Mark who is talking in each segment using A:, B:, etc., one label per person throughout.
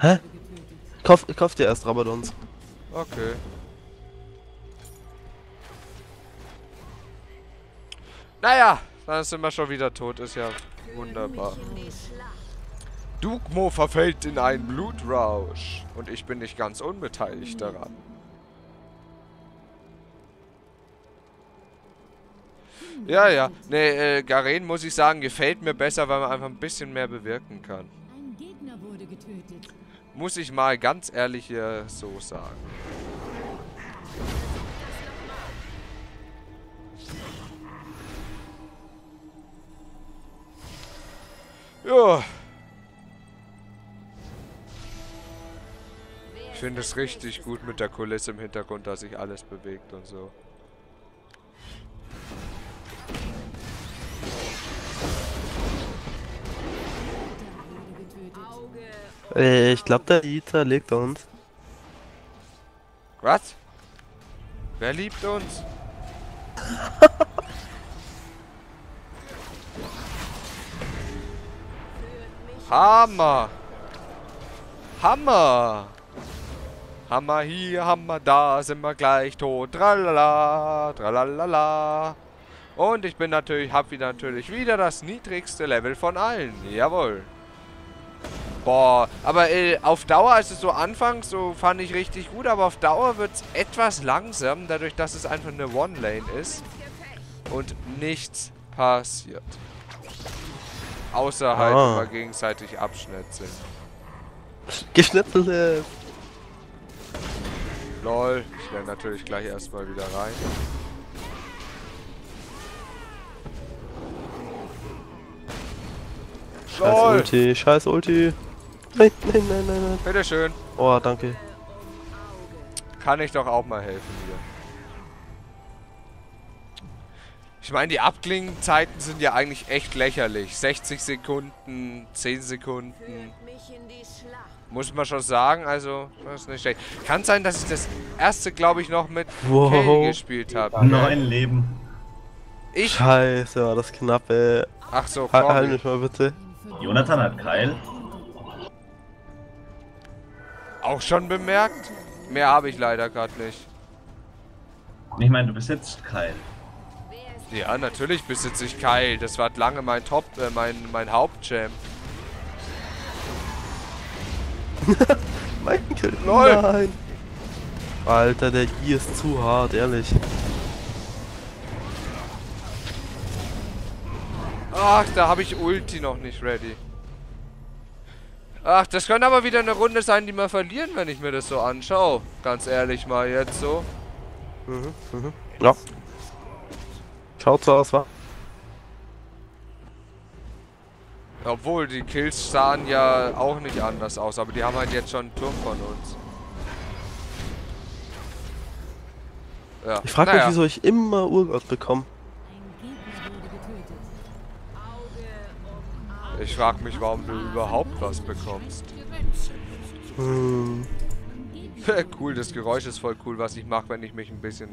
A: Hä? Kauf, kauf dir erst Rabadons.
B: Okay. Naja, dann sind wir schon wieder tot. Ist ja wunderbar. Dugmo verfällt in einen Blutrausch. Und ich bin nicht ganz unbeteiligt daran. Ja, ja. Ne, äh, Garen, muss ich sagen, gefällt mir besser, weil man einfach ein bisschen mehr bewirken kann.
C: Ein Gegner wurde getötet.
B: Muss ich mal ganz ehrlich hier so sagen. Ja. Ich finde es richtig gut mit der Kulisse im Hintergrund, dass sich alles bewegt und so.
A: Äh, ich glaube, der Ita legt uns.
B: Was? Wer liebt uns? Hammer! Hammer! Hammer hier, Hammer da, sind wir gleich tot. Tralala, tralalala. Und ich bin natürlich, hab wieder natürlich wieder das niedrigste Level von allen. Jawohl. Boah, aber äh, auf Dauer, also so anfangs, so fand ich richtig gut, aber auf Dauer wird es etwas langsam, dadurch, dass es einfach eine One-Lane ist und nichts passiert. Außer halt,
A: Ah.
B: wir gegenseitig abschnetzeln.
A: Geschnitzelte.
B: Lol, ich werde natürlich gleich erstmal wieder rein.
A: Scheiß Ulti, scheiß Ulti. Nein, nein, nein, nein, nein.
B: bitteschön.
A: Oh, danke.
B: Kann ich doch auch mal helfen hier. Ich meine, die Abklingenzeiten sind ja eigentlich echt lächerlich. 60 Sekunden, 10 Sekunden. Muss man schon sagen, also, das ist nicht schlecht. Kann sein, dass ich das erste, glaube ich, noch mit
A: Wow.
B: Kay gespielt habe.
D: Neun Leben.
B: Ich?
A: Scheiße, war das knapp, ey.
B: Ach so,
A: Halt, halt
B: Corby.
A: mich mal bitte.
D: Jonathan hat Keil.
B: Auch schon bemerkt? Mehr habe ich leider gerade nicht.
D: Ich meine, du besitzt Keil.
B: Ja, natürlich besitze ich Kyle. Das war lange mein Top, äh, mein, mein Hauptchamp.
A: Michael,
B: Lol.
A: nein. Alter, der I ist zu hart, ehrlich.
B: Ach, da habe ich Ulti noch nicht ready. Ach, das könnte aber wieder eine Runde sein, die wir verlieren, wenn ich mir das so anschaue. Ganz ehrlich mal jetzt so.
A: Mhm, mhm. Ja. Schaut so aus, wa?
B: Obwohl, die Kills sahen ja auch nicht anders aus, aber die haben halt jetzt schon einen Turm von uns. Ja.
A: Ich frage
B: naja.
A: mich, wieso ich immer Urgott bekomme.
C: Ein Gegner wurde getötet.
B: Ich frage mich, warum du überhaupt was bekommst.
A: Hm.
B: cool, das Geräusch ist voll cool, was ich mache, wenn ich mich ein bisschen,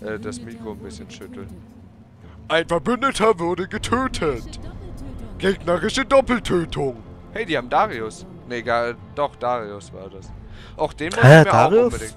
B: äh, das Mikro ein bisschen schüttel. Ein Verbündeter wurde getötet. Gegnerische Doppeltötung. Hey, die haben Darius. Nee, gar, doch, Darius war das. Auch den muss
A: Hä,
B: ich mir
A: Darius?
B: auch unbedingt.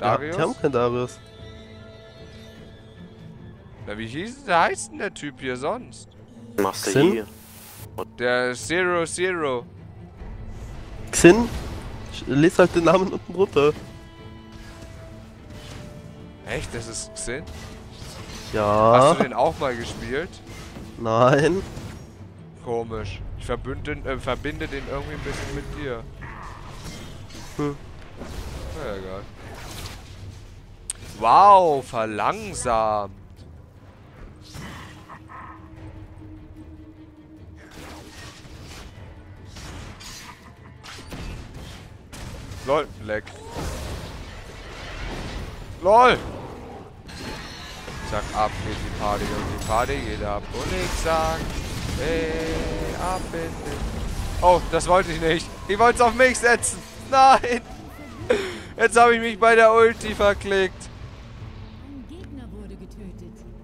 B: Darius?
A: Ja, die haben keinen Darius.
B: Na, wie hieß, der heißt denn der Typ hier sonst?
E: Machst du
A: Xin?
E: hier?
B: Der Zero Zero.
A: Xin? Lies halt den Namen unten drunter.
B: Echt, das ist Xin? Hast
A: Ja.
B: du den auch mal gespielt?
A: Nein.
B: Komisch. Ich verbünde, äh, verbinde den irgendwie ein bisschen mit dir.
A: Hm.
B: Na ja, egal. Wow, verlangsamt. Lol, leck. LOL! Sag ab geht die Party und die Party geht ab und ich sag, hey, ab in den... Oh, das wollte ich nicht. Ich wollte es auf mich setzen. Nein! Jetzt habe ich mich bei der Ulti verklickt.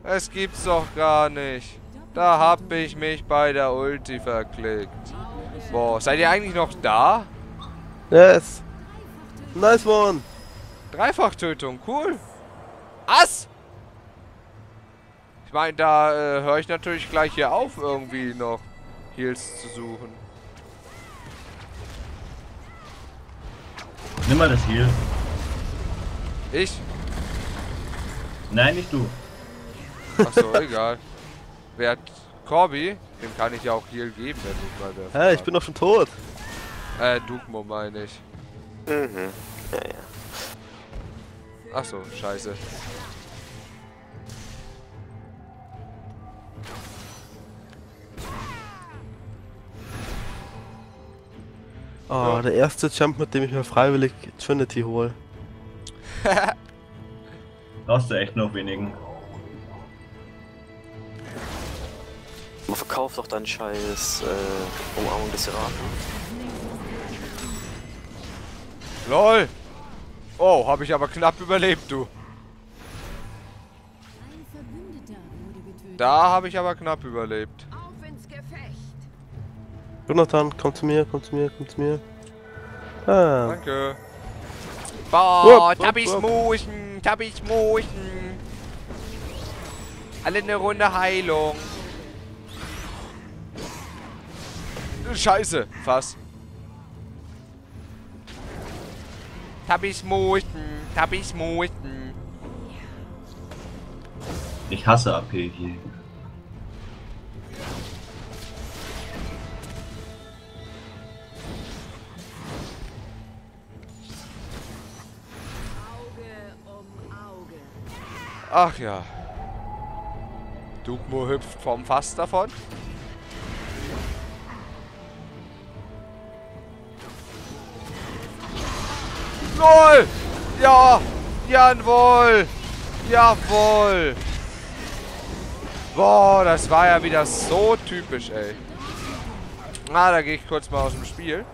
B: Es gibt's doch gar nicht. Da hab ich mich bei der Ulti verklickt. Boah, seid ihr eigentlich noch da?
A: Yes. Nice one.
B: Dreifachtötung, cool. Ass! Ich meine, da äh, höre ich natürlich gleich hier auf, irgendwie noch Heals zu suchen.
D: Nimm mal das Heal.
B: Ich?
D: Nein, nicht du.
B: Achso, egal. Wer hat Corby? Dem kann ich ja auch Heal geben, wenn du mal wer
A: Hä, ich bin doch schon tot.
B: Äh, Dugmo meine ich.
E: Mhm. Ja, ja.
B: Achso, scheiße.
A: Oh,
B: Ja.
A: der erste Jump, mit dem ich mir freiwillig Trinity hole.
D: Brauchst du echt noch wenigen.
E: Man verkauft doch deinen Scheiß äh, Umarmung des Iraten.
B: LOL! Oh, habe ich aber knapp überlebt, du. Da habe ich aber knapp überlebt.
A: Jonathan, komm zu mir, komm zu mir, komm zu mir. Ah,
B: Danke. Boah,
A: wupp,
B: Tabis. Alle eine Runde Heilung. Scheiße, fast. Tabis Muchen, Tabis Muchen.
D: Ich hasse AP hier.
F: Auge um Auge.
B: Ach ja. Dugmo hüpft vom Fass davon. LOL! Ja! Jawohl! Jawohl! Boah, das war ja wieder so typisch, ey. Na, da gehe ich kurz mal aus dem Spiel.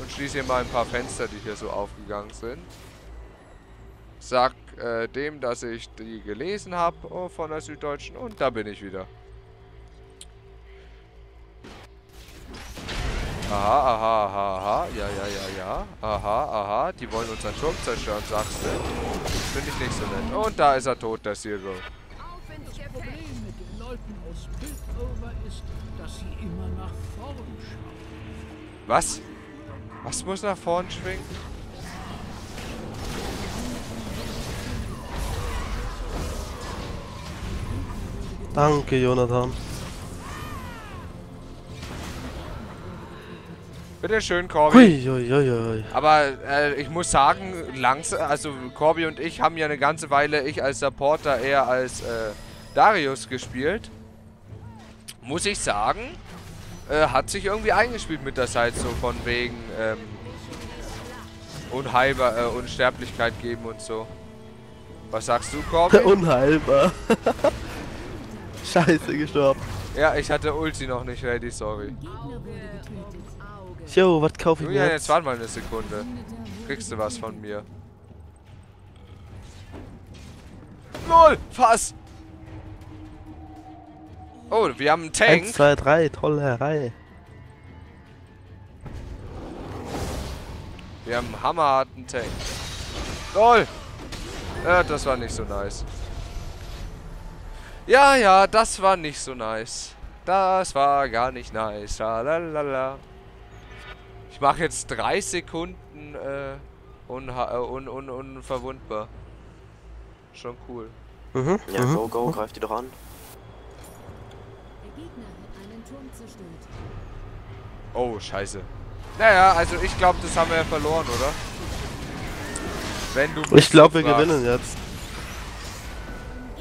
B: Und schließe hier mal ein paar Fenster, die hier so aufgegangen sind. Sag äh, dem, dass ich die gelesen habe oh, von der Süddeutschen und da bin ich wieder. Aha, aha, aha, aha, ja, ja, ja, ja, aha, aha, die wollen unseren Turm zerstören, sagst du? Finde ich nicht so nett. Und da ist er tot, der Zero.
F: Gefecht!
G: Problem mit den Leuten aus Piltover ist, dass sie immer nach vorn schauen.
B: Was? Was muss nach vorn schwingen?
A: danke, Jonathan.
B: Bitte schön, Corby.
A: Hui, hui, hui.
B: Aber äh, ich muss sagen, langsam, also Corby und ich haben ja eine ganze Weile, ich als Supporter, eher als äh, Darius gespielt. Muss ich sagen, äh, hat sich irgendwie eingespielt mit der Zeit so von wegen ähm, Unheilbar, äh, Unsterblichkeit geben und so. Was sagst du, Corby?
A: Unheilbar. Scheiße, gestorben.
B: ja, ich hatte Ulti noch nicht ready, sorry.
A: Jo, was kaufe ich mir
B: Julian,
A: jetzt?
B: jetzt warte mal eine Sekunde. Kriegst du was von mir? LOL! Fass! Oh, wir haben einen Tank.
A: Eins, zwei, drei, tolle Reihe.
B: Wir haben einen hammerharten Tank. LOL! Ja, das war nicht so nice. Ja, ja, das war nicht so nice. Das war gar nicht nice. Lalalala. Ich mache jetzt drei Sekunden äh, unha äh, un un unverwundbar. Schon cool.
A: Mhm,
E: Ja,
A: mhm.
E: go, go, greif die doch an.
C: Der Gegner hat einen Turm zerstört.
B: Oh, scheiße. Naja, also ich glaube, das haben wir ja verloren, oder? Wenn du
A: Ich glaube, wir
B: fragst.
A: gewinnen jetzt.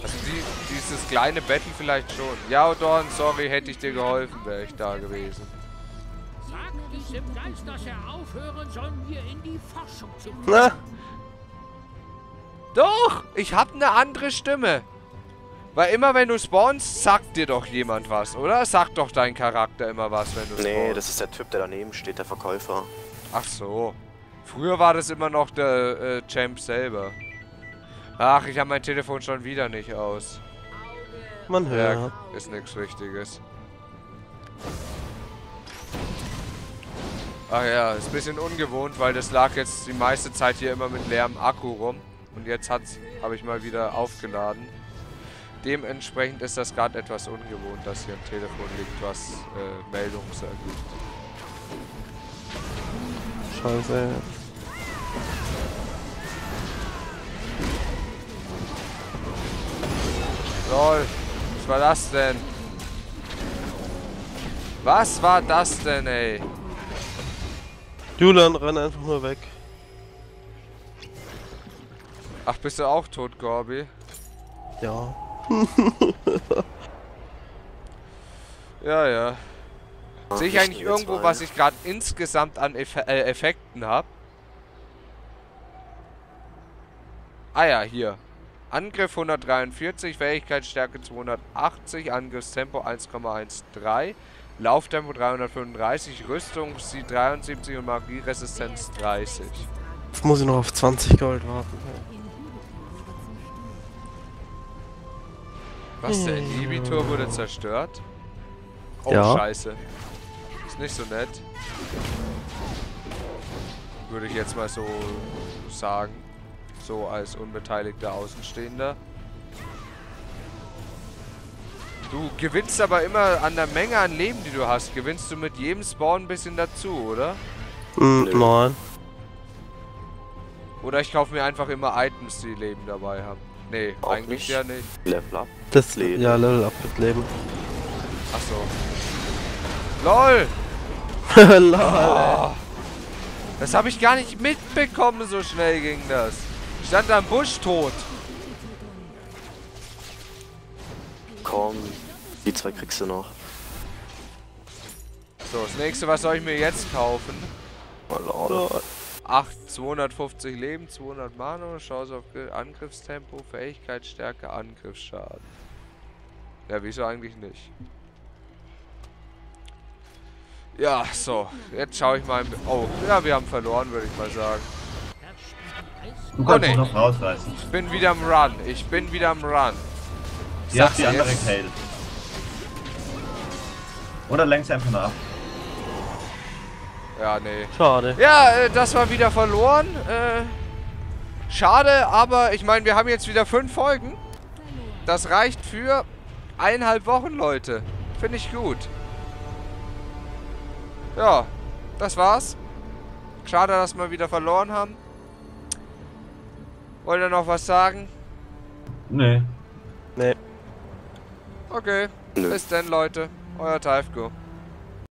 B: Also die, dieses kleine Battle vielleicht schon. Ja, Dorn, sorry, hätte ich dir geholfen, wäre ich da gewesen.
G: Es dem Geist, dass er aufhören soll, mir in die Forschung zu bringen.
A: Na,
B: Doch, ich habe eine andere Stimme. Weil immer wenn du spawnst, sagt dir doch jemand was, oder? Sagt doch dein Charakter immer was, wenn du spawnst.
E: Nee, das ist der Typ, der daneben steht, der Verkäufer.
B: Ach so. Früher war das immer noch der äh, Champ selber. Ach, ich habe mein Telefon schon wieder nicht aus.
A: man hört.
B: Ja, ist nichts Wichtiges. Ach ja, ist ein bisschen ungewohnt, weil das lag jetzt die meiste Zeit hier immer mit leerem Akku rum. Und jetzt habe ich mal wieder aufgeladen. Dementsprechend ist das gerade etwas ungewohnt, dass hier ein Telefon liegt, was äh, Meldungen ergibt.
A: Scheiße.
B: Lol, was war das denn? Was war das denn, ey?
A: Julian, renn einfach nur weg.
B: Ach, bist du auch tot, Gorbi?
A: Ja.
B: Ja, ja. Sehe ich
E: ich
B: eigentlich irgendwo, was ich gerade insgesamt an Eff äh, Effekten habe? Ah ja, hier. Angriff 143, Fähigkeitsstärke 280, Angriffstempo 1,13, Lauftempo 335, Rüstung sie 73 und Magieresistenz 30.
A: Jetzt muss ich noch auf 20 Gold warten.
B: Was, der Inhibitor wurde zerstört? Oh,
A: Ja.
B: scheiße. Ist nicht so nett. Würde ich jetzt mal so sagen. So als unbeteiligter Außenstehender. Du gewinnst aber immer an der Menge an Leben, die du hast. Gewinnst du mit jedem Spawn ein bisschen dazu, oder?
E: Nö.
A: nein.
B: Oder ich kaufe mir einfach immer Items, die Leben dabei haben. Nee,
E: Auch
B: eigentlich
E: nicht.
B: ja nicht.
E: Level up.
A: Das
E: Leben.
A: Ja, Level Up mit Leben.
B: Achso. LOL!
A: Lol.
B: Oh, das habe ich gar nicht mitbekommen, so schnell ging das. Ich stand am Busch tot.
E: Komm, die zwei kriegst du noch.
B: So, das nächste, was soll ich mir jetzt kaufen?
E: Mal Lord.
B: 8, 250 Leben, 200 Mana, Chance auf Angriffstempo, Fähigkeitsstärke, Angriffsschaden. Ja, wieso eigentlich nicht? Ja, so. Jetzt schaue ich mal. im- Oh, ja, wir haben verloren, würde ich mal sagen.
D: Du kannst
B: nee.
D: es noch rausreißen.
B: Ich bin wieder am Run. Ich bin wieder am Run. Sag's
D: hast die andere. Kale. Oder lenkst einfach nur ab.
B: Ja, nee.
A: Schade.
B: Ja, äh, das war wieder verloren. Äh, schade, aber ich meine, wir haben jetzt wieder fünf Folgen. Das reicht für eineinhalb Wochen, Leute. Finde ich gut. Ja, das war's. Schade, dass wir wieder verloren haben. Wollt ihr noch was sagen?
A: Nee.
B: Okay.
E: Nö.
B: Bis dann, Leute. Euer Taifko.